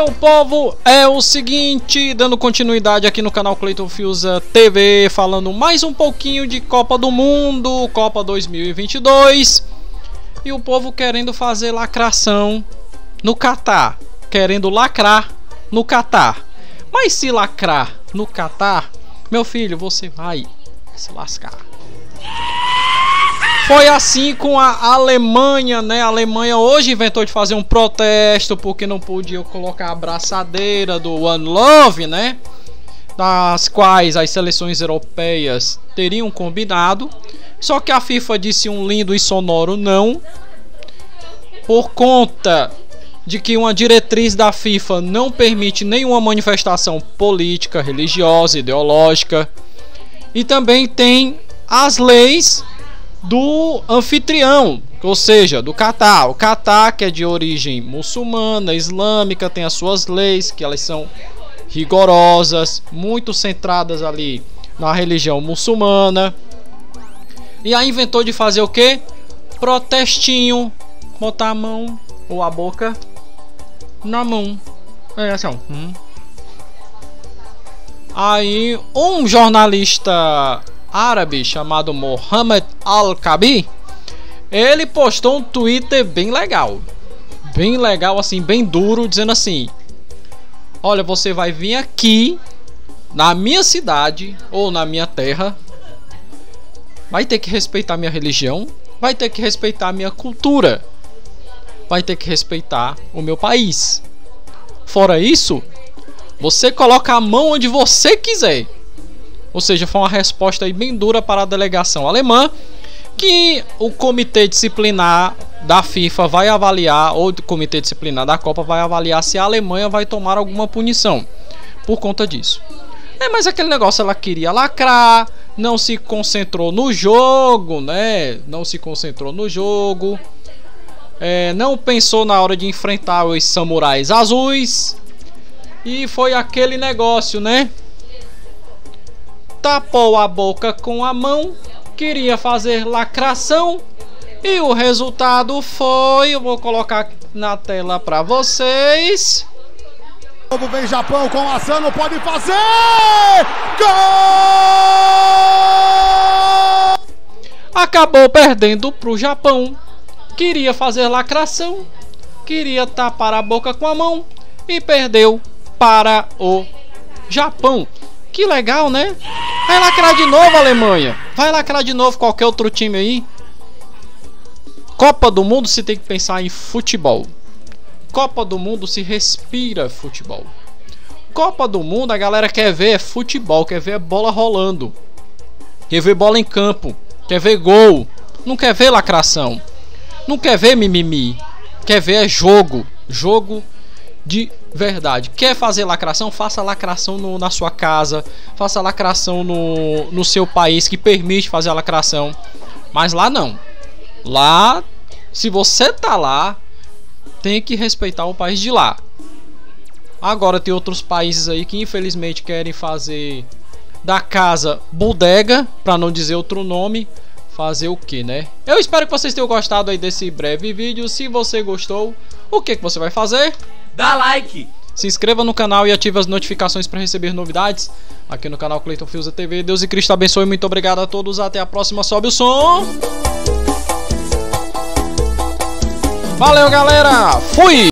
Meu povo, é o seguinte, dando continuidade aqui no canal Cleiton Fiusa TV, falando mais um pouquinho de Copa do Mundo, Copa 2022. E o povo querendo fazer lacração no Catar, querendo lacrar no Catar. Mas se lacrar no Catar, meu filho, você vai se lascar. Foi assim com a Alemanha, né? A Alemanha hoje inventou de fazer um protesto porque não podia colocar a abraçadeira do One Love, né? Das quais as seleções europeias teriam combinado. Só que a FIFA disse um lindo e sonoro não. Por conta de que uma diretriz da FIFA não permite nenhuma manifestação política, religiosa, ideológica. E também tem as leis do anfitrião, ou seja, do Catar. O Catar, que é de origem muçulmana, islâmica, tem as suas leis, que elas são rigorosas, muito centradas ali na religião muçulmana. E aí inventou de fazer o que? Protestinho, botar a mão ou a boca na mão. É assim, hum. Aí um jornalista árabe chamado Mohammed Al-Kabi, ele postou um Twitter bem legal. Bem legal, assim, bem duro, dizendo assim: Olha, você vai vir aqui na minha cidade ou na minha terra, vai ter que respeitar minha religião, vai ter que respeitar minha cultura, vai ter que respeitar o meu país. Fora isso, você coloca a mão onde você quiser. Ou seja, foi uma resposta aí bem dura para a delegação alemã que o comitê disciplinar da FIFA vai avaliar ou o comitê disciplinar da Copa vai avaliar se a Alemanha vai tomar alguma punição por conta disso. É, mas aquele negócio ela queria lacrar, não se concentrou no jogo, né? Não se concentrou no jogo. É, não pensou na hora de enfrentar os samurais azuis. E foi aquele negócio, né? Tapou a boca com a mão, queria fazer lacração e o resultado foi, eu vou colocar na tela para vocês. Novo vem Japão com Asano, pode fazer! Gol! Acabou perdendo pro Japão. Queria fazer lacração, queria tapar a boca com a mão e perdeu para o Japão. Que legal, né? Vai lacrar de novo, Alemanha. Vai lacrar de novo qualquer outro time aí. Copa do Mundo se tem que pensar em futebol. Copa do Mundo se respira futebol. Copa do Mundo a galera quer ver futebol, quer ver bola rolando. Quer ver bola em campo, quer ver gol. Não quer ver lacração. Não quer ver mimimi. Quer ver jogo. Jogo de verdade. Quer fazer lacração? Faça lacração no, na sua casa, faça lacração no, no seu país que permite fazer a lacração. Mas lá não. Lá, se você tá lá, tem que respeitar o país de lá. Agora tem outros países aí que infelizmente querem fazer da casa bodega, para não dizer outro nome, fazer o que, né? Eu espero que vocês tenham gostado aí desse breve vídeo. Se você gostou, o que que você vai fazer? Dá like! Se inscreva no canal e ative as notificações para receber novidades aqui no canal Cleiton Fiusa TV. Deus e Cristo abençoe. Muito obrigado a todos. Até a próxima. Sobe o som. Valeu, galera. Fui!